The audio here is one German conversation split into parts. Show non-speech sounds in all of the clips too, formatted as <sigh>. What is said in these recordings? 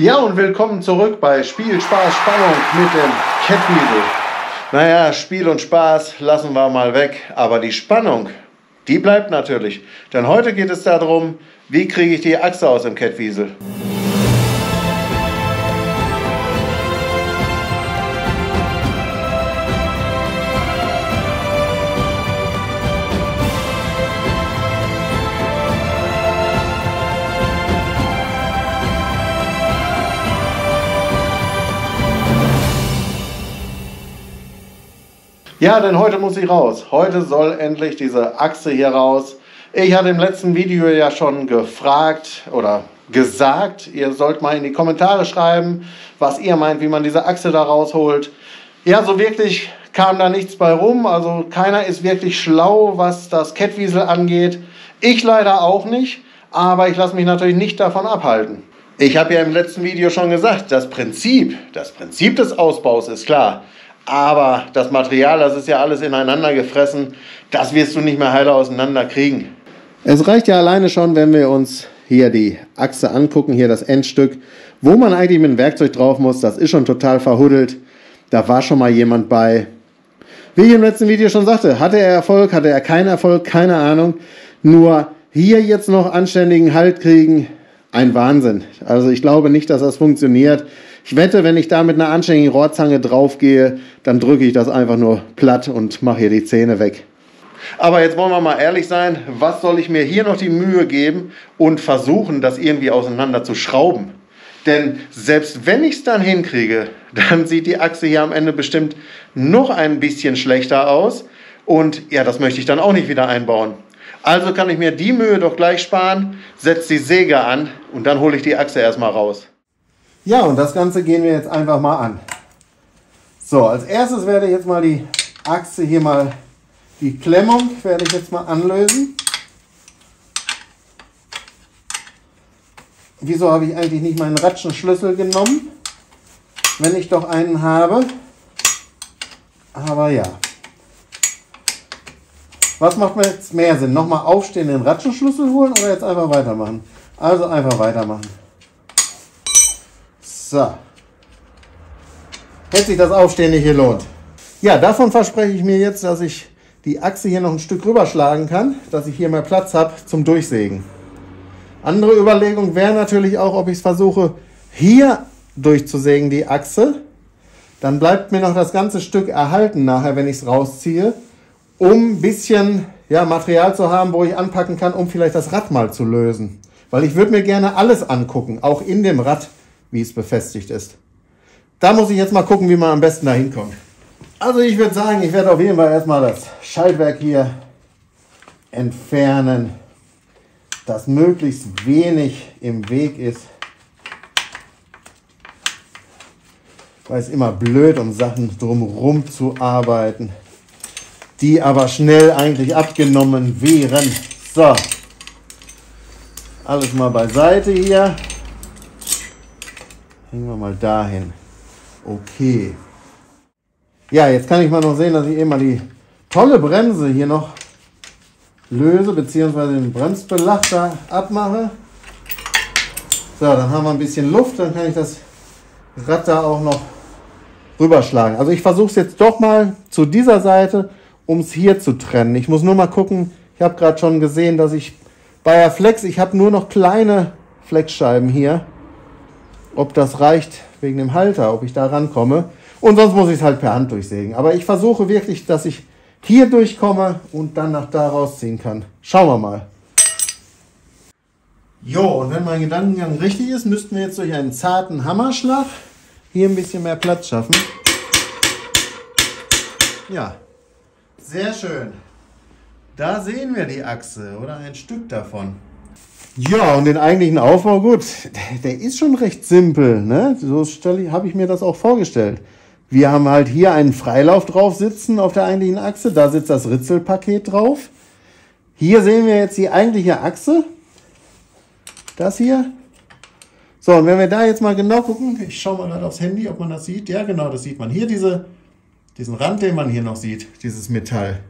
Ja, und willkommen zurück bei Spiel, Spaß, Spannung mit dem Catweasel. Naja, Spiel und Spaß lassen wir mal weg, aber die Spannung, die bleibt natürlich. Denn heute geht es darum, wie kriege ich die Achse aus dem Catweasel. Ja, denn heute muss sie raus. Heute soll endlich diese Achse hier raus. Ich hatte im letzten Video ja schon gefragt oder gesagt, ihr sollt mal in die Kommentare schreiben, was ihr meint, wie man diese Achse da rausholt. Ja, so wirklich kam da nichts bei rum. Also keiner ist wirklich schlau, was das Kettwiesel angeht. Ich leider auch nicht, aber ich lasse mich natürlich nicht davon abhalten. Ich habe ja im letzten Video schon gesagt, das Prinzip, das Prinzip des Ausbaus ist klar. Aber das Material, das ist ja alles ineinander gefressen, das wirst du nicht mehr heile auseinander kriegen. Es reicht ja alleine schon, wenn wir uns hier die Achse angucken, hier das Endstück, wo man eigentlich mit dem Werkzeug drauf muss. Das ist schon total verhuddelt. Da war schon mal jemand bei. Wie ich im letzten Video schon sagte, hatte er Erfolg, hatte er keinen Erfolg, keine Ahnung. Nur hier jetzt noch anständigen Halt kriegen, ein Wahnsinn. Also ich glaube nicht, dass das funktioniert. Ich wette, wenn ich da mit einer anständigen Rohrzange draufgehe, dann drücke ich das einfach nur platt und mache hier die Zähne weg. Aber jetzt wollen wir mal ehrlich sein, was soll ich mir hier noch die Mühe geben und versuchen, das irgendwie auseinander zu schrauben? Denn selbst wenn ich es dann hinkriege, <laughs> dann sieht die Achse hier am Ende bestimmt noch ein bisschen schlechter aus. Und ja, das möchte ich dann auch nicht wieder einbauen. Also kann ich mir die Mühe doch gleich sparen, setze die Säge an und dann hole ich die Achse erstmal raus. Ja, und das Ganze gehen wir jetzt einfach mal an. So, als erstes werde ich jetzt mal die Achse hier mal, die Klemmung werde ich jetzt mal anlösen. Wieso habe ich eigentlich nicht meinen Ratschenschlüssel genommen, wenn ich doch einen habe? Aber ja. Was macht mir jetzt mehr Sinn? Nochmal aufstehen, den Ratschenschlüssel holen oder jetzt einfach weitermachen? Also einfach weitermachen. So. Hätte sich das Aufstehen nicht gelohnt. Ja, davon verspreche ich mir jetzt, dass ich die Achse hier noch ein Stück rüberschlagen kann, dass ich hier mehr Platz habe zum Durchsägen. Andere Überlegung wäre natürlich auch, ob ich es versuche, hier durchzusägen, die Achse. Dann bleibt mir noch das ganze Stück erhalten nachher, wenn ich es rausziehe, um ein bisschen ja, Material zu haben, wo ich anpacken kann, um vielleicht das Rad mal zu lösen. Weil ich würde mir gerne alles angucken, auch in dem Rad wie es befestigt ist. Da muss ich jetzt mal gucken, wie man am besten da hinkommt. Also ich würde sagen, ich werde auf jeden Fall erstmal das Schaltwerk hier entfernen, dass möglichst wenig im Weg ist. Weil es immer blöd, um Sachen drumherum zu arbeiten, die aber schnell eigentlich abgenommen wären. So, alles mal beiseite hier. Hängen wir mal dahin. Okay. Ja, jetzt kann ich mal noch sehen, dass ich eben mal die tolle Bremse hier noch löse, beziehungsweise den Bremsbelag da abmache. So, dann haben wir ein bisschen Luft, dann kann ich das Rad da auch noch rüberschlagen. Also ich versuche es jetzt doch mal zu dieser Seite, um es hier zu trennen. Ich muss nur mal gucken, ich habe gerade schon gesehen, dass ich bei der Flex, ich habe nur noch kleine Flexscheiben hier ob das reicht wegen dem Halter, ob ich da rankomme. Und sonst muss ich es halt per Hand durchsägen. Aber ich versuche wirklich, dass ich hier durchkomme und dann nach da rausziehen kann. Schauen wir mal. Jo, und wenn mein Gedankengang richtig ist, müssten wir jetzt durch einen zarten Hammerschlag hier ein bisschen mehr Platz schaffen. Ja, sehr schön. Da sehen wir die Achse oder ein Stück davon. Ja, und den eigentlichen Aufbau, gut, der ist schon recht simpel. Ne? So habe ich mir das auch vorgestellt. Wir haben halt hier einen Freilauf drauf sitzen auf der eigentlichen Achse. Da sitzt das Ritzelpaket drauf. Hier sehen wir jetzt die eigentliche Achse. Das hier. So, und wenn wir da jetzt mal genau gucken, ich schaue mal gerade aufs Handy, ob man das sieht. Ja, genau, das sieht man. Hier diese, diesen Rand, den man hier noch sieht, dieses Metall.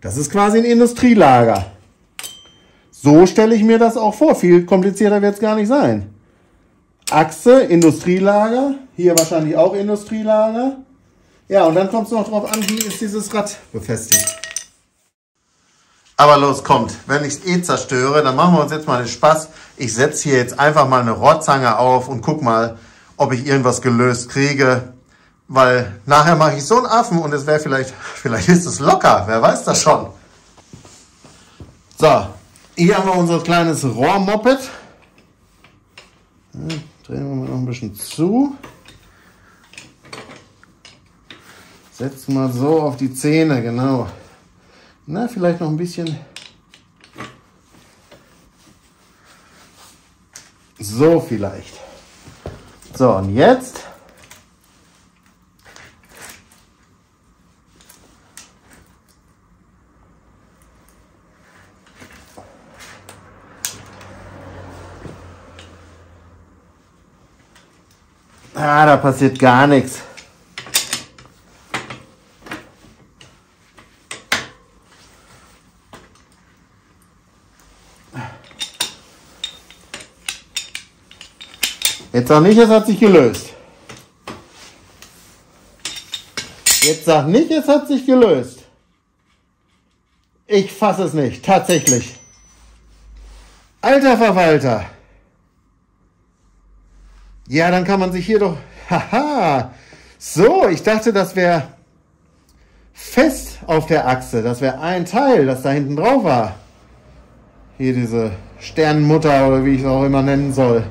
Das ist quasi ein Industrielager. So stelle ich mir das auch vor. Viel komplizierter wird es gar nicht sein. Achse, Industrielager. Hier wahrscheinlich auch Industrielager. Ja, und dann kommt es noch drauf an, wie ist dieses Rad befestigt. Aber los, kommt. Wenn ich es eh zerstöre, dann machen wir uns jetzt mal den Spaß. Ich setze hier jetzt einfach mal eine Rohrzange auf und guck mal, ob ich irgendwas gelöst kriege. Weil nachher mache ich so einen Affen und es wäre vielleicht, <laughs> vielleicht ist es locker, wer weiß das schon. So, hier haben wir unser kleines Rohrmoped. Drehen wir mal noch ein bisschen zu. Setzen mal so auf die Zähne, genau. Na, vielleicht noch ein bisschen. So vielleicht. So, und jetzt Ah, da passiert gar nichts. Jetzt sag nicht, es hat sich gelöst. Jetzt sag nicht, es hat sich gelöst. Ich fasse es nicht, tatsächlich. Alter Verwalter. Ja, dann kann man sich hier doch... Haha. So, ich dachte, das wäre fest auf der Achse. Das wäre ein Teil, das da hinten drauf war. Hier diese Sternenmutter oder wie ich es auch immer nennen soll.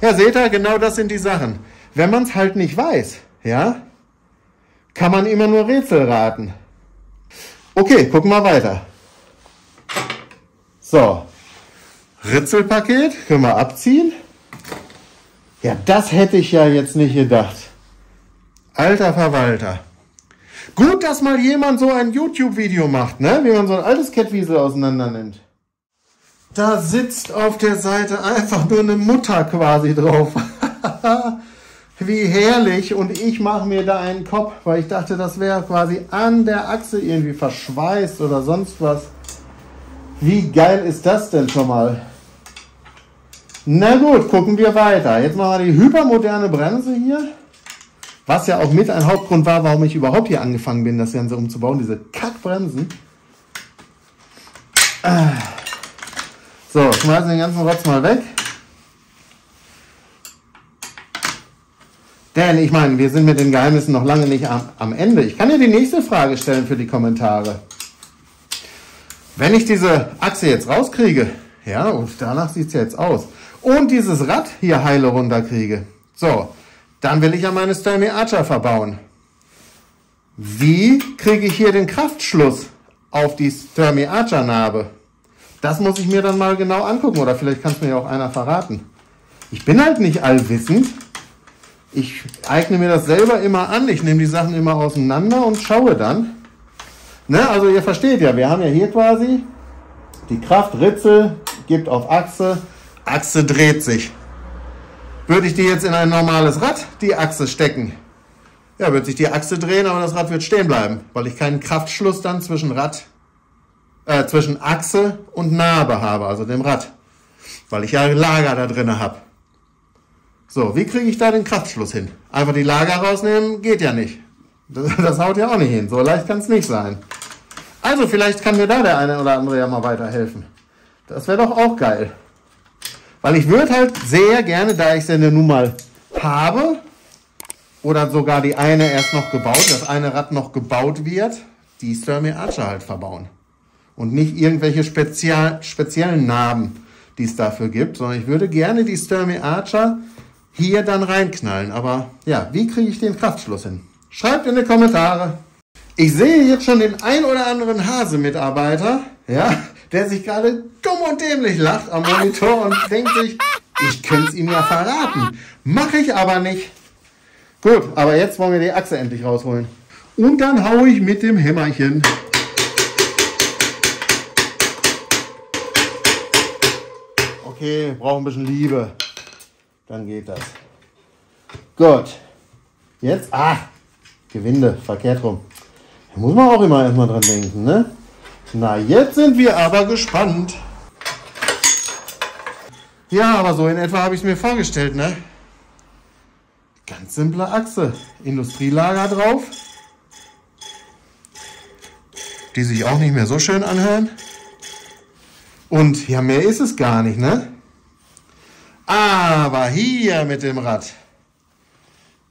Ja, seht ihr, genau das sind die Sachen. Wenn man es halt nicht weiß, ja, kann man immer nur Rätsel raten. Okay, gucken wir weiter. So, Ritzelpaket können wir abziehen. Ja, das hätte ich ja jetzt nicht gedacht. Alter Verwalter. Gut, dass mal jemand so ein YouTube-Video macht, ne? Wie man so ein altes Kettwiesel auseinander nimmt. Da sitzt auf der Seite einfach nur eine Mutter quasi drauf. <laughs> Wie herrlich. Und ich mache mir da einen Kopf, weil ich dachte, das wäre quasi an der Achse irgendwie verschweißt oder sonst was. Wie geil ist das denn schon mal? Na gut, gucken wir weiter. Jetzt machen wir die hypermoderne Bremse hier. Was ja auch mit ein Hauptgrund war, warum ich überhaupt hier angefangen bin, das Ganze umzubauen. Diese Kackbremsen. Ah. So, schmeißen den ganzen Rotz mal weg. Denn ich meine, wir sind mit den Geheimnissen noch lange nicht am, am Ende. Ich kann ja die nächste Frage stellen für die Kommentare. Wenn ich diese Achse jetzt rauskriege, ja, und danach sieht es jetzt aus, und dieses Rad hier heile runterkriege, so, dann will ich ja meine Sturmy Archer verbauen. Wie kriege ich hier den Kraftschluss auf die Sturmy Archer Narbe? Das muss ich mir dann mal genau angucken oder vielleicht kann es mir ja auch einer verraten. Ich bin halt nicht allwissend. Ich eigne mir das selber immer an. Ich nehme die Sachen immer auseinander und schaue dann. Ne? Also ihr versteht ja, wir haben ja hier quasi die Kraft Ritzel, gibt auf Achse, Achse dreht sich. Würde ich die jetzt in ein normales Rad, die Achse stecken, ja, wird sich die Achse drehen, aber das Rad wird stehen bleiben, weil ich keinen Kraftschluss dann zwischen Rad äh, zwischen Achse und Narbe habe, also dem Rad, weil ich ja Lager da drin habe. So, wie kriege ich da den Kraftschluss hin? Einfach die Lager rausnehmen, geht ja nicht. Das, <laughs> das haut ja auch nicht hin. So leicht kann es nicht sein. Also vielleicht kann mir da der eine oder andere ja mal weiterhelfen. Das wäre doch auch geil. Weil ich würde halt sehr gerne, da ich sie nun mal habe, oder sogar die eine erst noch gebaut, das eine Rad noch gebaut wird, die Sturmy Archer halt verbauen und nicht irgendwelche spezial, speziellen Narben, die es dafür gibt, sondern ich würde gerne die Sturmy Archer hier dann reinknallen. Aber ja, wie kriege ich den Kraftschluss hin? Schreibt in die Kommentare. Ich sehe jetzt schon den ein oder anderen Hase-Mitarbeiter, ja, der sich gerade dumm und dämlich lacht am Monitor und denkt sich, ich könnte es ihm ja verraten. Mache ich aber nicht. Gut, aber jetzt wollen wir die Achse endlich rausholen. Und dann haue ich mit dem Hämmerchen okay, brauche ein bisschen Liebe. Dann geht das. Gut. Jetzt, ah, Gewinde, verkehrt rum. Da muss man auch immer erstmal dran denken, ne? Na, jetzt sind wir aber gespannt. Ja, aber so in etwa habe ich es mir vorgestellt, ne? Ganz simple Achse. Industrielager drauf. Die sich auch nicht mehr so schön anhören. Und ja, mehr ist es gar nicht, ne? Aber hier mit dem Rad,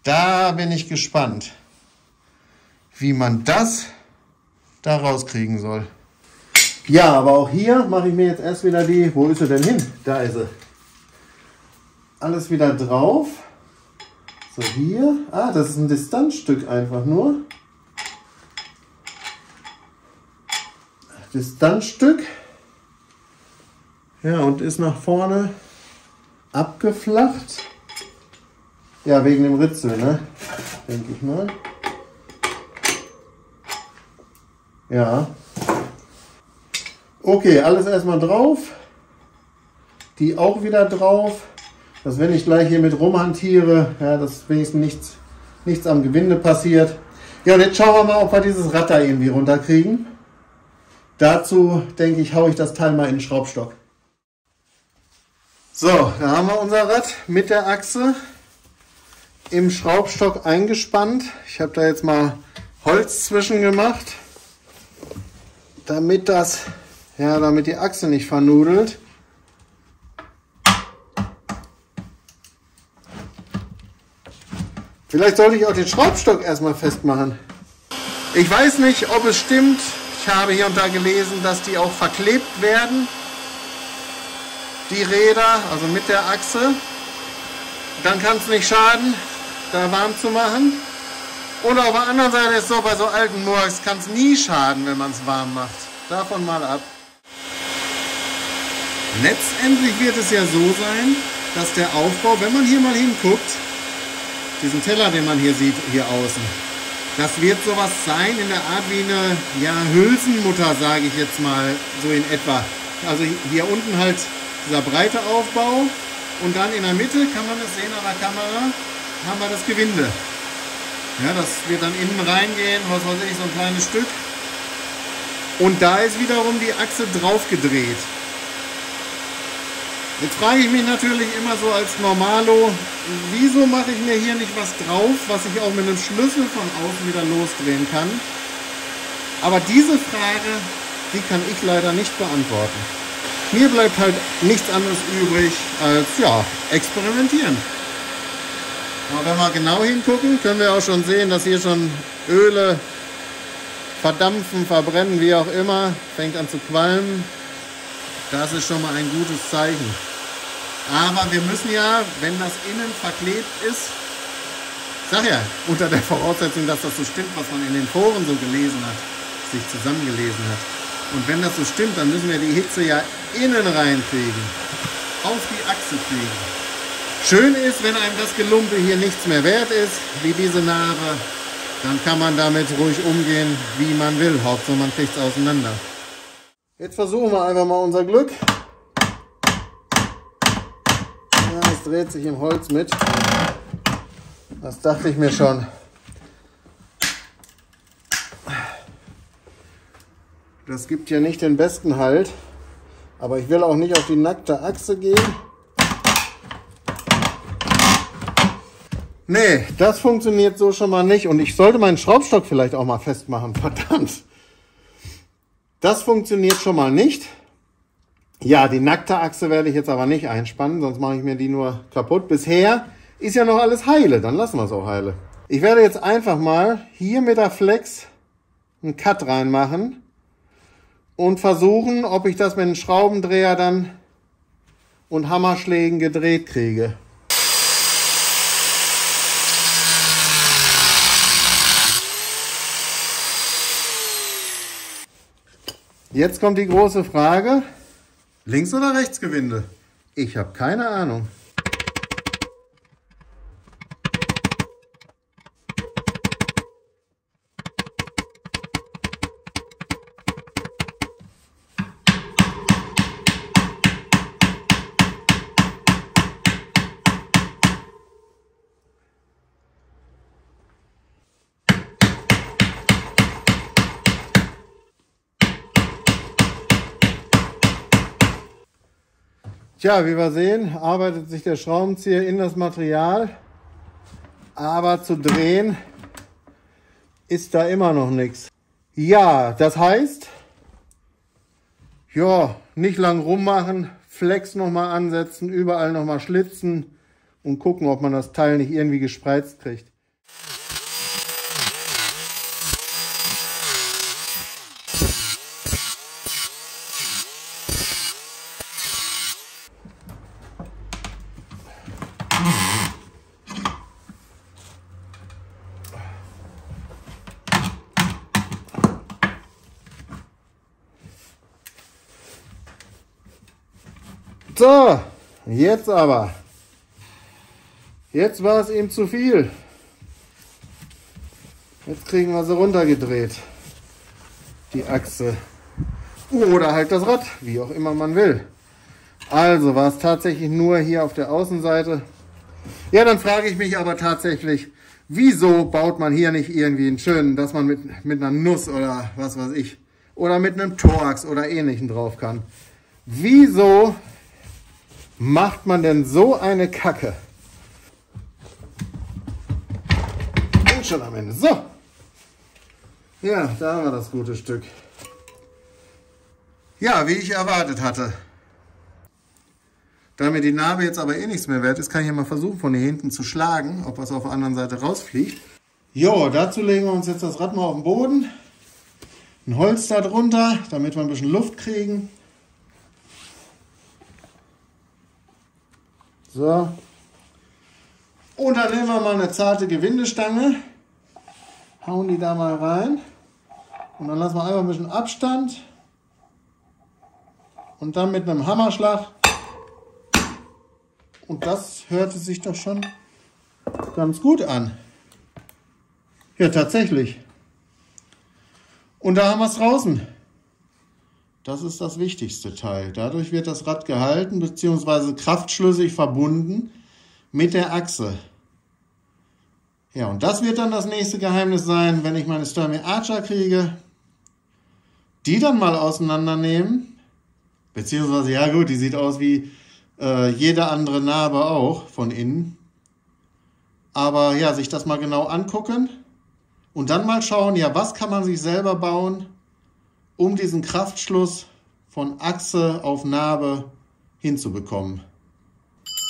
da bin ich gespannt, wie man das da rauskriegen soll. Ja, aber auch hier mache ich mir jetzt erst wieder die, wo ist sie denn hin? Da ist sie. Alles wieder drauf. So, hier. Ah, das ist ein Distanzstück einfach nur. Distanzstück. Ja, und ist nach vorne abgeflacht. Ja, wegen dem Ritzel, ne? Denke ich mal. Ja. Okay, alles erstmal drauf. Die auch wieder drauf. Dass wenn ich gleich hier mit rumhantiere, ja, dass wenigstens nichts, nichts am Gewinde passiert. Ja, und jetzt schauen wir mal, ob wir dieses Rad da irgendwie runterkriegen. Dazu denke ich, haue ich das Teil mal in den Schraubstock. So, da haben wir unser Rad mit der Achse im Schraubstock eingespannt. Ich habe da jetzt mal Holz zwischen gemacht, damit das, ja, damit die Achse nicht vernudelt. Vielleicht sollte ich auch den Schraubstock erstmal festmachen. Ich weiß nicht, ob es stimmt. Ich habe hier und da gelesen, dass die auch verklebt werden die Räder, also mit der Achse. Dann kann es nicht schaden, da warm zu machen. Und auf der anderen Seite ist so, bei so alten Murks kann es nie schaden, wenn man es warm macht. Davon mal ab. Letztendlich wird es ja so sein, dass der Aufbau, wenn man hier mal hinguckt, diesen Teller, den man hier sieht, hier außen, das wird sowas sein in der Art wie eine ja, Hülsenmutter, sage ich jetzt mal, so in etwa. Also hier unten halt dieser breite Aufbau und dann in der Mitte, kann man das sehen an der Kamera, haben wir das Gewinde. Ja, das wird dann innen reingehen, was weiß ich, so ein kleines Stück. Und da ist wiederum die Achse drauf gedreht. Jetzt frage ich mich natürlich immer so als Normalo, wieso mache ich mir hier nicht was drauf, was ich auch mit einem Schlüssel von außen wieder losdrehen kann? Aber diese Frage, die kann ich leider nicht beantworten. Mir bleibt halt nichts anderes übrig als ja, experimentieren. Aber wenn wir genau hingucken, können wir auch schon sehen, dass hier schon Öle verdampfen, verbrennen, wie auch immer, fängt an zu qualmen. Das ist schon mal ein gutes Zeichen. Aber wir müssen ja, wenn das innen verklebt ist, sag ja, unter der Voraussetzung, dass das so stimmt, was man in den Foren so gelesen hat, sich zusammengelesen hat. Und wenn das so stimmt, dann müssen wir die Hitze ja innen reinkriegen. Auf die Achse kriegen. Schön ist, wenn einem das Gelumpe hier nichts mehr wert ist, wie diese Narbe, dann kann man damit ruhig umgehen, wie man will. Hauptsache man kriegt es auseinander. Jetzt versuchen wir einfach mal unser Glück. Ja, es dreht sich im Holz mit. Das dachte ich mir schon. Das gibt ja nicht den besten Halt. Aber ich will auch nicht auf die nackte Achse gehen. Nee, das funktioniert so schon mal nicht. Und ich sollte meinen Schraubstock vielleicht auch mal festmachen. <laughs> Verdammt. Das funktioniert schon mal nicht. Ja, die nackte Achse werde ich jetzt aber nicht einspannen, sonst mache ich mir die nur kaputt. Bisher ist ja noch alles heile, dann lassen wir es auch heile. Ich werde jetzt einfach mal hier mit der Flex einen Cut reinmachen und versuchen, ob ich das mit einem Schraubendreher dann und Hammerschlägen gedreht kriege. Jetzt kommt die große Frage, links oder rechts Gewinde? Ich habe keine Ahnung. Tja, wie wir sehen, arbeitet sich der Schraubenzieher in das Material Aber zu drehen ist da immer noch nichts. Ja, das heißt, ja, nicht lang rummachen, Flex nochmal ansetzen, überall nochmal schlitzen und gucken, ob man das Teil nicht irgendwie gespreizt kriegt. So, jetzt aber. Jetzt war es ihm zu viel. Jetzt kriegen wir sie runtergedreht. Die Achse. Oder halt das Rad, wie auch immer man will. Also war es tatsächlich nur hier auf der Außenseite. Ja, dann frage ich mich aber tatsächlich, wieso baut man hier nicht irgendwie einen schönen, dass man mit, mit einer Nuss oder was weiß ich, oder mit einem Torx oder ähnlichen drauf kann. Wieso macht man denn so eine Kacke? Bin schon am Ende. So. Ja, da haben wir das gute Stück. Ja, wie ich erwartet hatte. Da mir die Narbe jetzt aber eh nichts mehr wert ist, kann ich ja mal versuchen, von hier hinten zu schlagen, ob was auf der anderen Seite rausfliegt. Jo, dazu legen wir uns jetzt das Rad mal auf den Boden. Ein Holz da drunter, damit wir ein bisschen Luft kriegen. So. Und dann nehmen wir mal eine zarte Gewindestange, hauen die da mal rein und dann lassen wir einfach ein bisschen Abstand und dann mit einem Hammerschlag. Und das hörte sich doch schon ganz gut an. Ja, tatsächlich. Und da haben wir es draußen. Das ist das wichtigste Teil. Dadurch wird das Rad gehalten bzw. kraftschlüssig verbunden mit der Achse. Ja, und das wird dann das nächste Geheimnis sein, wenn ich meine Sturmy Archer kriege. Die dann mal auseinandernehmen. Beziehungsweise, ja gut, die sieht aus wie äh, jede andere Narbe auch von innen. Aber ja, sich das mal genau angucken und dann mal schauen, ja, was kann man sich selber bauen, um diesen Kraftschluss von Achse auf Narbe hinzubekommen.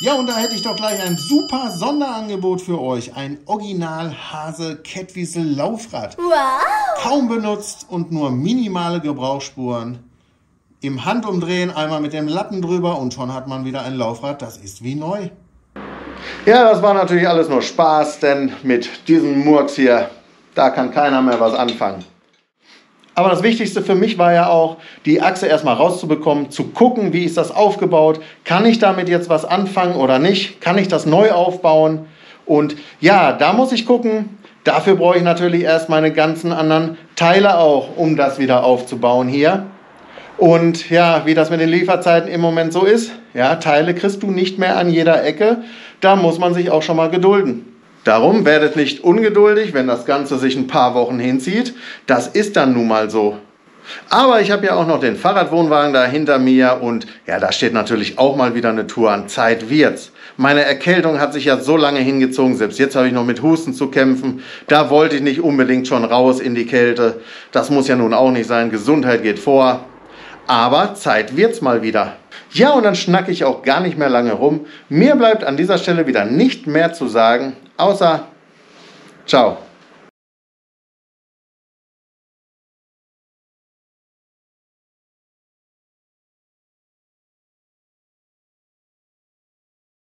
Ja, und da hätte ich doch gleich ein super Sonderangebot für euch. Ein Original Hase Kettwiesel Laufrad. Wow! Kaum benutzt und nur minimale Gebrauchsspuren. Im Handumdrehen einmal mit dem Lappen drüber und schon hat man wieder ein Laufrad, das ist wie neu. Ja, das war natürlich alles nur Spaß, denn mit diesem Murks hier, da kann keiner mehr was anfangen. Aber das Wichtigste für mich war ja auch, die Achse erstmal rauszubekommen, zu gucken, wie ist das aufgebaut, kann ich damit jetzt was anfangen oder nicht, kann ich das neu aufbauen. Und ja, da muss ich gucken, dafür brauche ich natürlich erst meine ganzen anderen Teile auch, um das wieder aufzubauen hier. Und ja, wie das mit den Lieferzeiten im Moment so ist, ja, Teile kriegst du nicht mehr an jeder Ecke, da muss man sich auch schon mal gedulden. Darum werdet nicht ungeduldig, wenn das Ganze sich ein paar Wochen hinzieht. Das ist dann nun mal so. Aber ich habe ja auch noch den Fahrradwohnwagen da hinter mir und ja, da steht natürlich auch mal wieder eine Tour an. Zeit wird's. Meine Erkältung hat sich ja so lange hingezogen, selbst jetzt habe ich noch mit Husten zu kämpfen. Da wollte ich nicht unbedingt schon raus in die Kälte. Das muss ja nun auch nicht sein. Gesundheit geht vor. Aber Zeit wird's mal wieder. Ja, und dann schnacke ich auch gar nicht mehr lange rum. Mir bleibt an dieser Stelle wieder nicht mehr zu sagen, außer ciao.